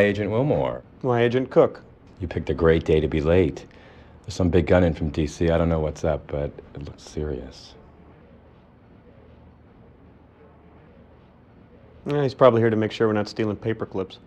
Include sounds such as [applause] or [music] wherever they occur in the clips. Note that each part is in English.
Why Agent Willmore? Why Agent Cook? You picked a great day to be late. There's some big gun in from D.C. I don't know what's up, but it looks serious. Yeah, he's probably here to make sure we're not stealing paper clips.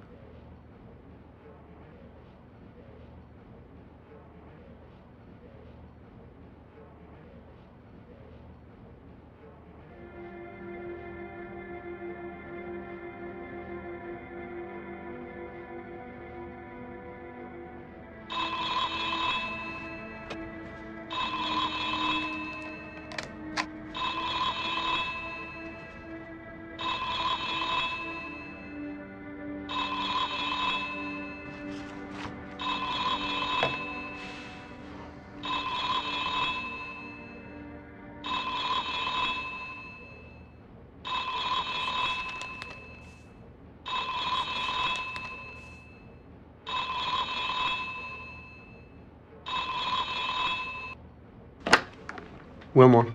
Willmore.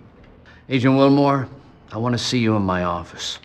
Agent Willmore, I want to see you in my office.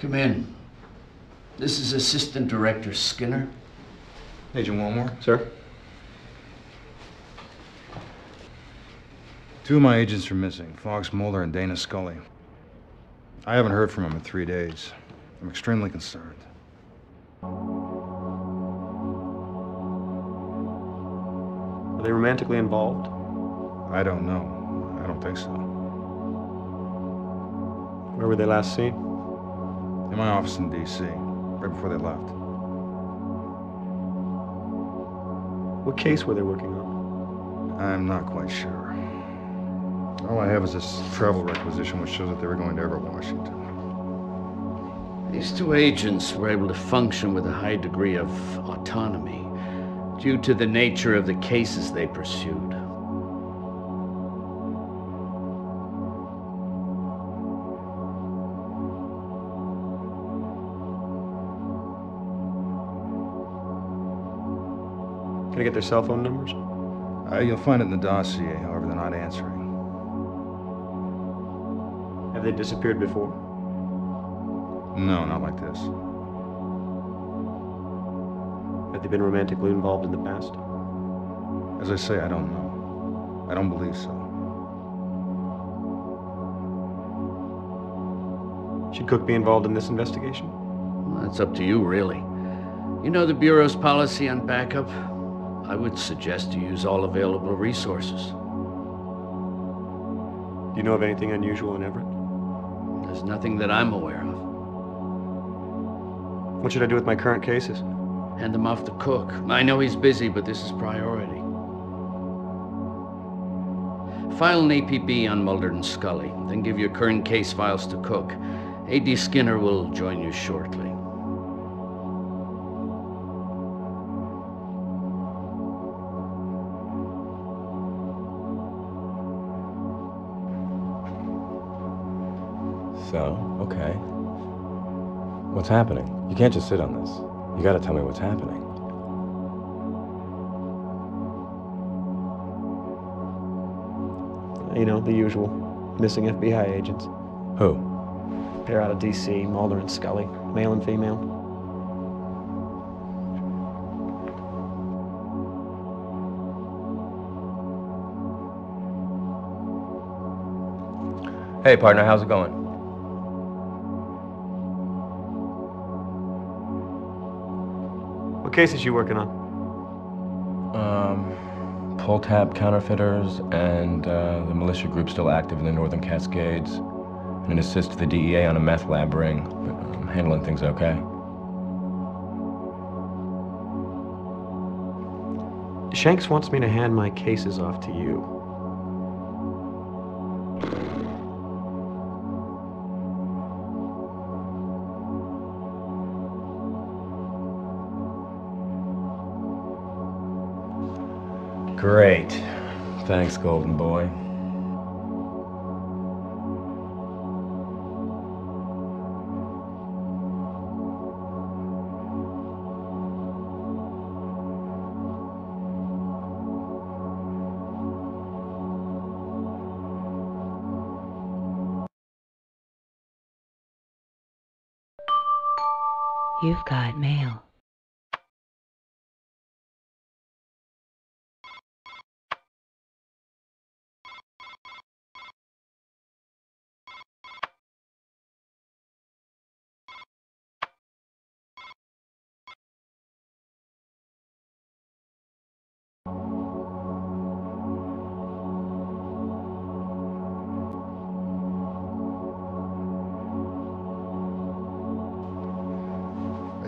Come in. This is Assistant Director Skinner. Agent Willmore? Sir? Two of my agents are missing, Fox Mulder and Dana Scully. I haven't heard from them in three days. I'm extremely concerned. Are they romantically involved? I don't know. I don't think so. Where were they last seen? In my office in D.C., right before they left. What case were they working on? I'm not quite sure. All I have is this travel requisition which shows that they were going to Everett, Washington. These two agents were able to function with a high degree of autonomy due to the nature of the cases they pursued. Can I get their cell phone numbers? Uh, you'll find it in the dossier, however, they're not answering. Have they disappeared before? No, not like this. Have they been romantically involved in the past? As I say, I don't know. I don't believe so. Should Cook be involved in this investigation? Well, that's up to you, really. You know the Bureau's policy on backup? I would suggest you use all available resources. Do you know of anything unusual in Everett? There's nothing that I'm aware of. What should I do with my current cases? Hand them off to Cook. I know he's busy, but this is priority. File an APB on Mulder and Scully, then give your current case files to Cook. A.D. Skinner will join you shortly. So, okay. What's happening? You can't just sit on this. You gotta tell me what's happening. You know, the usual. Missing FBI agents. Who? They're out of D.C., Mulder and Scully. Male and female. Hey, partner, how's it going? What case is you working on? Um, pull tab counterfeiters and uh, the militia group still active in the Northern Cascades. And an assist to the DEA on a meth lab ring. But I'm handling things okay. Shanks wants me to hand my cases off to you. Great. Thanks, Golden Boy. You've got mail.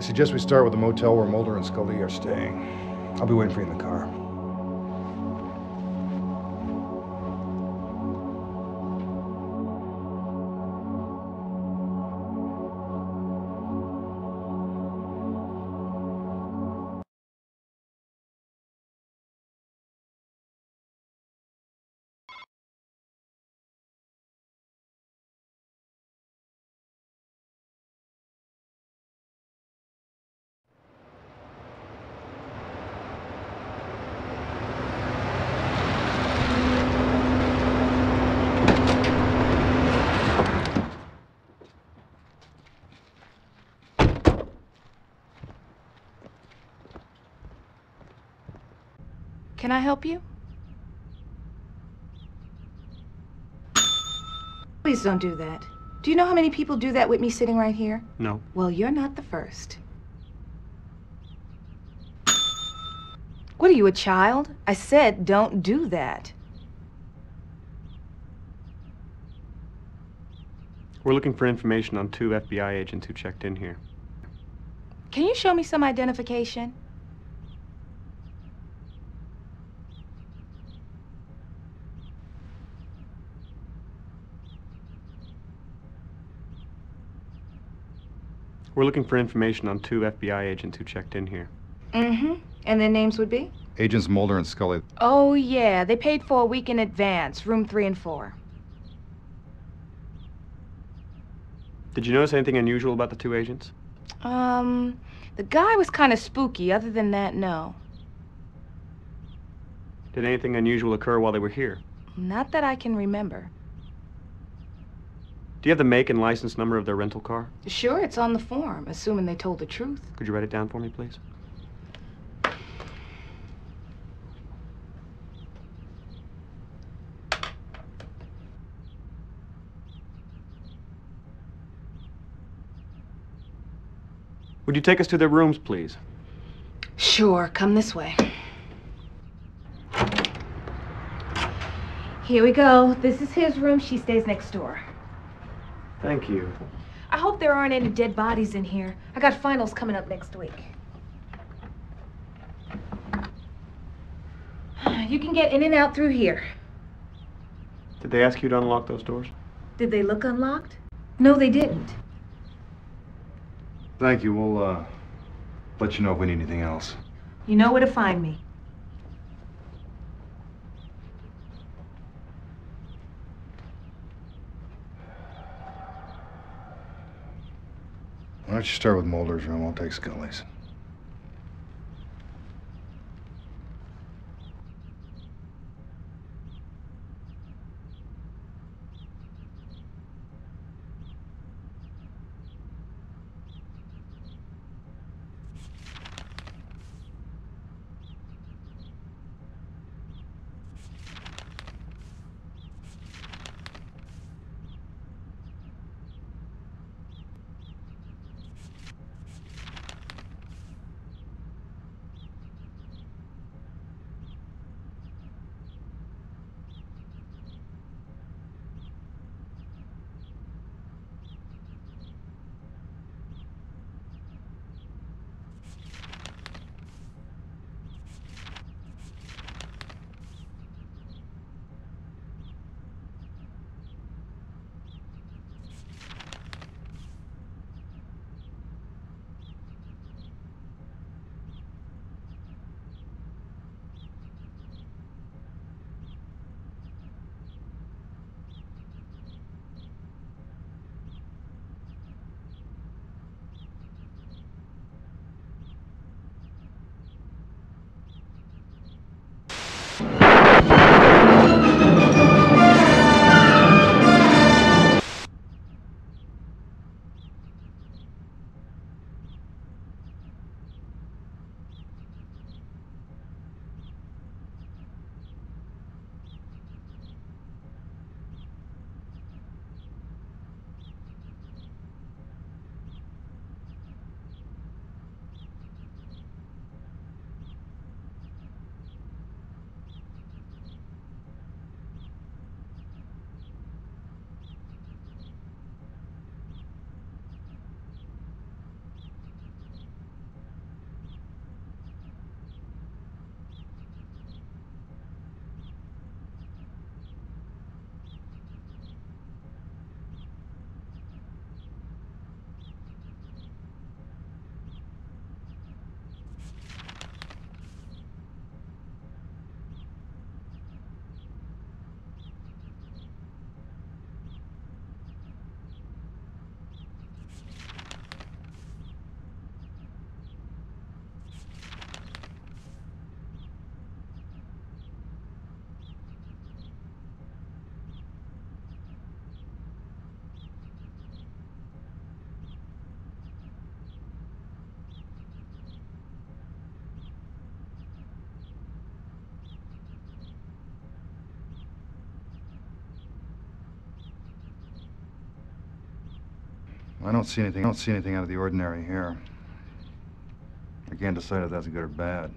I suggest we start with the motel where Mulder and Scully are staying. I'll be waiting for you in the car. Can I help you? Please don't do that. Do you know how many people do that with me sitting right here? No. Well, you're not the first. What are you, a child? I said don't do that. We're looking for information on two FBI agents who checked in here. Can you show me some identification? We're looking for information on two FBI agents who checked in here. Mm-hmm. And their names would be? Agents Mulder and Scully. Oh, yeah. They paid for a week in advance, room three and four. Did you notice anything unusual about the two agents? Um, the guy was kind of spooky. Other than that, no. Did anything unusual occur while they were here? Not that I can remember. Do you have the make and license number of their rental car? Sure, it's on the form, assuming they told the truth. Could you write it down for me, please? Would you take us to their rooms, please? Sure, come this way. Here we go. This is his room. She stays next door. Thank you. I hope there aren't any dead bodies in here. I got finals coming up next week. [sighs] You can get in and out through here. Did they ask you to unlock those doors? Did they look unlocked? No, they didn't. Thank you. We'll, uh, let you know if we need anything else. You know where to find me. Don't you start with Mulder's room? I'll take Scully's. I don't see anything. I don't see anything out of the ordinary here. I can't decide if that's good or bad.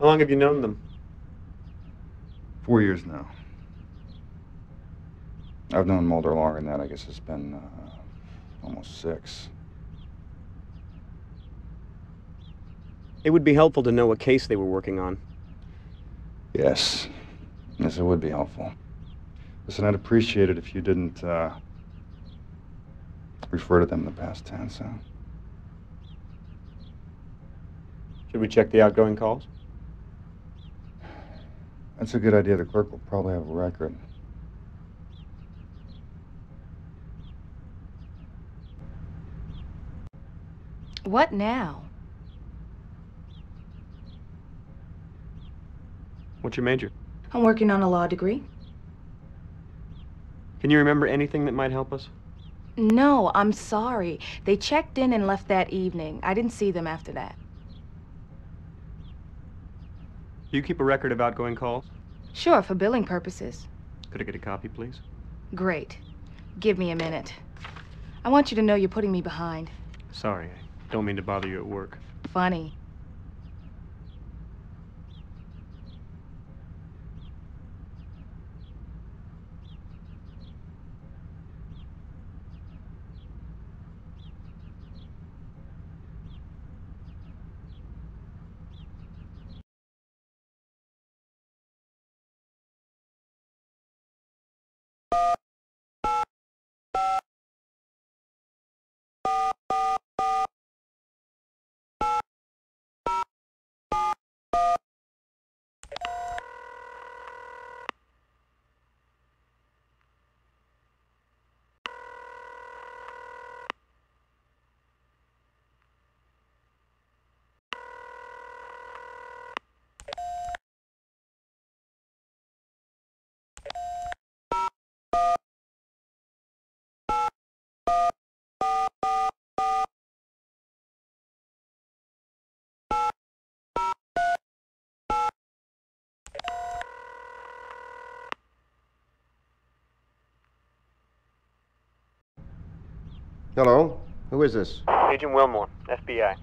How long have you known them? Four years now. I've known Mulder longer than that. I guess it's been uh, almost six. It would be helpful to know what case they were working on. Yes. Yes, it would be helpful. Listen, I'd appreciate it if you didn't uh, refer to them in the past tense. Huh? Should we check the outgoing calls? That's a good idea. The clerk will probably have a record. What now? What's your major? I'm working on a law degree. Can you remember anything that might help us? No, I'm sorry. They checked in and left that evening. I didn't see them after that. Do you keep a record of outgoing calls? Sure, for billing purposes. Could I get a copy, please? Great. Give me a minute. I want you to know you're putting me behind. Sorry, I don't mean to bother you at work. Funny. Hello? Who is this? Agent Willmore, FBI.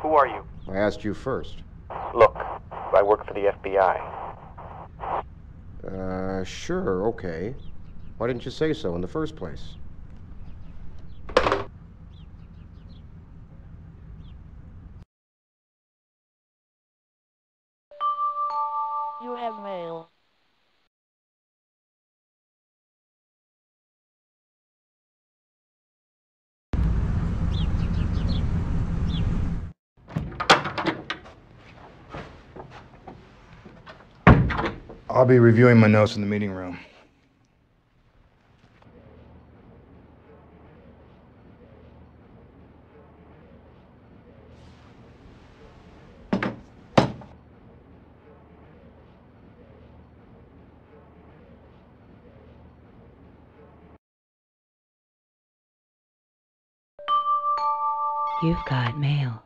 Who are you? I asked you first. Look, I work for the FBI. Uh, sure, okay. Why didn't you say so in the first place? I'll be reviewing my notes in the meeting room. You've got mail.